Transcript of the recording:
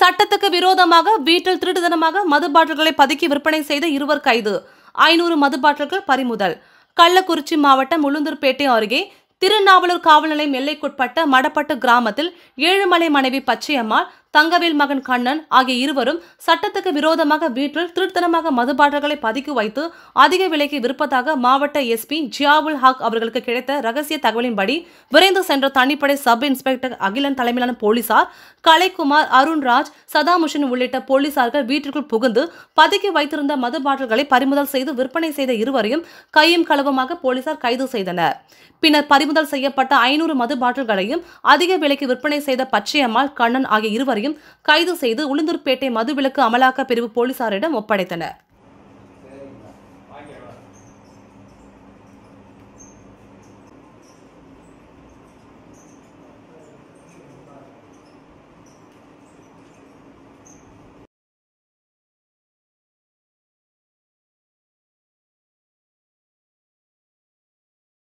சட்டத்துக்கு விரோதமாக வீட்டில் திருடுதனமாக மது பாட்டில்களை பதுக்கி விற்பனை செய்த இருவர் கைது. ஐநூறு மது பாட்டில்கள் பறிமுதல். கள்ளக்குறிச்சி மாவட்டம் உளுந்தூர்பேட்டை அருகே திருநாவலூர் காவல் நிலையம் எல்லைக்குட்பட்ட மடப்பட்டு கிராமத்தில் ஏழுமலை மனைவி பச்சையம்மாள் தங்கவேல் மகன் கண்ணன் ஆகிய இருவரும் சட்டத்துக்கு விரோதமாக வீட்டில் திருத்தனமாக மதுபாட்டல்களை பதுக்கி வைத்து அதிக விலைக்கு விற்பதாக மாவட்ட எஸ்பி ஜியாவுல் ஹக் அவர்களுக்கு கிடைத்த ரகசிய தகவலின்படி விரைந்து சென்ற தனிப்படை சப் இன்ஸ்பெக்டர் அகிலன் தலைமையிலான போலீசார் கலைக்குமார் அருண்ராஜ் சதாமுஷன் உள்ளிட்ட போலீசார்கள் வீட்டிற்குள் புகுந்து பதுக்கி வைத்திருந்த மது பாட்டில்களை பறிமுதல் செய்து விற்பனை செய்த இருவரையும் கையும் களவுமாக போலீசார் கைது செய்தனர். பின்னர் பறிமுதல் செய்யப்பட்ட ஐநூறு மது பாட்டில்களையும் அதிக விலைக்கு விற்பனை செய்த பச்சையம்மாள் கண்ணன் ஆகிய இருவரையும் கைது செய்து உளுந்தூர்பேட்டை மதுவிலக்கு அமலாக்க பிரிவு போலீசாரிடம் ஒப்படைத்தனர்.